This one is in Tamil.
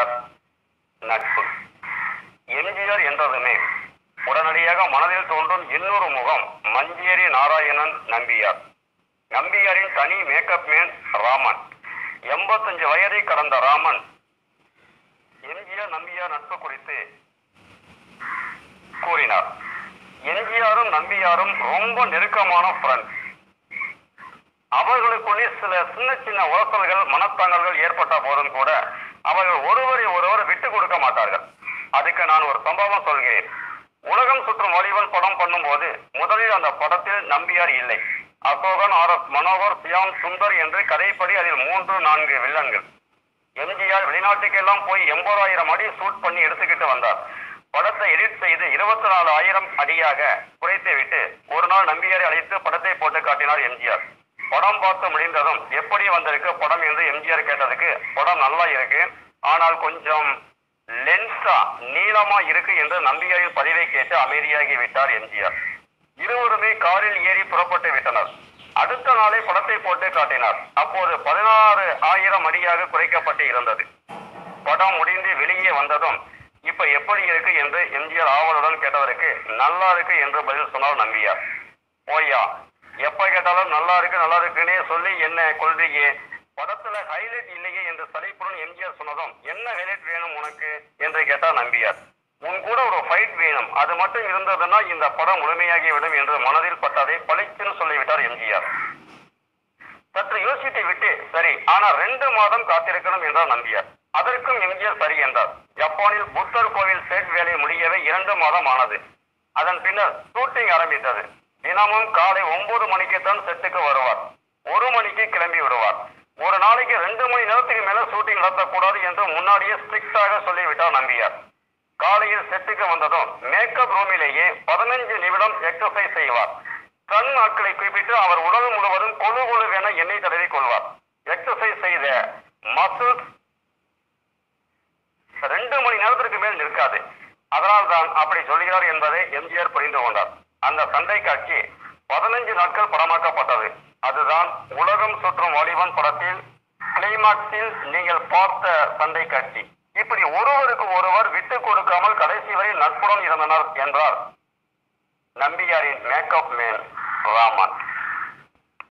எம்ஜிஆர் நட்பு. எம்ஜிஆர் என்றதுமே உடனடியாக மனதில் தோன்றும் இன்னொரு முகம் மஞ்சேரி நாராயணன் நம்பியார். நம்பியாரின் தனி மேக்கப் மேன் ராமன். எண்பத்தஞ்சு வயதை கடந்த ராமன். எம்ஜிஆர் நம்பியார் நட்பு குறித்து கூறினார். எம்ஜிஆரும் நம்பியாரும் ரொம்ப நெருக்கமான ஃப்ரெண்ட்ஸ் அவர்களுக்குள்ளே சில சின்ன சின்ன உரசல்கள் மனத்தாங்கல்கள் ஏற்பட்ட போதும் கூட அவர்கள் ஒருவரை ஒருவர் விட்டு கொடுக்க மாட்டார்கள். அதுக்கு நான் ஒரு சம்பவம் சொல்கிறேன். உலகம் சுற்றும் வலிவன் படம் பண்ணும்போது முதலில் அந்த படத்தில் நம்பியார் இல்லை. அசோகன் ஆர் எஸ் மனோகர் சியாம் சுந்தர் என்று கதைப்படி அதில் மூன்று நான்கு வில்லன்கள். எம்ஜிஆர் வெளிநாட்டுக்கெல்லாம் போய் எண்பதாயிரம் அடி ஷூட் பண்ணி எடுத்துக்கிட்டு வந்தார். படத்தை எடிட் செய்து இருபத்தி நாலு ஆயிரம் அடியாக குறைத்து விட்டு ஒரு நாள் நம்பியாரை அழைத்து படத்தை போட்டு காட்டினார் எம்ஜிஆர். படம் பார்த்து முடிந்ததும் எப்படி வந்திருக்கு படம் என்று எம்ஜிஆர் கேட்டதுக்கு படம் நல்லா இருக்கு ஆனால் கொஞ்சம் லென்ஸா நீளமா இருக்கு என்று நம்பியாரின் பதிவை கேட்டு அமைதியாகி விட்டார் எம்ஜிஆர். இருவருமே காரில் ஏறி புறப்பட்டு விட்டனர். அடுத்த நாளே படத்தை போட்டு காட்டினார். அப்போது பதினாறு ஆயிரம் அடியாக குறைக்கப்பட்டு இருந்தது. படம் முடிந்து வெளியே வந்ததும் இப்ப எப்படி இருக்கு? என்று எம்ஜிஆர் ஆவலுடன் கேட்டதற்கு நல்லா இருக்கு என்று பதில் சொன்னார் நம்பியார். ஓய்யா எப்ப நல்லா இருக்கு நல்லா இருக்குன்னே சொல்லி என்ன கொள்றீங்க படத்துல ஹைலைட் இல்லையே என்று தலைப்புடன் எம்ஜிஆர் சொன்னதும் என்ன ஹைலைட் வேணும் உனக்கு? என்று கேட்டா நம்பியார். உன் கூட ஒரு ஃபைட் வேணும். அது மட்டும் இருந்ததுன்னா இந்த படம் முழுமையாகி விடும் என்று மனதில் பட்டதை பழைச்சுன்னு சொல்லிவிட்டார் எம்ஜிஆர். சற்று யோசித்து விட்டு சரி ஆனா ரெண்டு மாதம் காத்திருக்கணும் என்றார் நம்பியார். அதற்கும் எம்ஜிஆர் சரி என்றார். ஜப்பானில் புத்தர் கோவில் செட் வேலை முடியவே இரண்டு மாதம் ஆனது. அதன் பின்னர் ஷூட்டிங் ஆரம்பித்தது. தினமும் காலை ஒன்பது மணிக்கு தான் செட்டுக்கு வருவார். ஒரு மணிக்கு கிளம்பி விடுவார். ஒரு நாளைக்கு ரெண்டு மணி நேரத்துக்கு மேல ஷூட்டிங் நடத்தக்கூடாது என்று முன்னாடியே ஸ்ட்ரிக்டாக சொல்லிவிட்டார் நம்பியார். காலையில் செட்டுக்கு வந்ததும் மேக்கப் ரூமிலேயே பதினஞ்சு நிமிடம் எக்ஸசைஸ் செய்வார். கண் நாட்களை குறிப்பிட்டு அவர் உடல் முழுவதும் கொழு கொழுவென எண்ணெய் தடவி கொள்வார். எக்ஸசைஸ் செய்த மசில்ஸ் ரெண்டு மணி நேரத்திற்கு மேல் நிற்காது. அதனால் தான் அப்படி சொல்கிறார் என்பதை எம்ஜிஆர் புரிந்து கொண்டார். அந்த சண்டை காட்சி பதினஞ்சு நாட்கள் படமாக்கப்பட்டது. அதுதான் உலகம் சுற்றும் வாலிபன் படத்தில் கிளைமாக்ஸில் நீங்கள் பார்த்த சண்டை காட்சி. இப்படி ஒருவருக்கு ஒருவர் விட்டு கொடுக்காமல் கடைசி வரை நட்புடன் இருந்தனர் என்றார் நம்பியாரின் மேக்கப் மேன் ராமன்.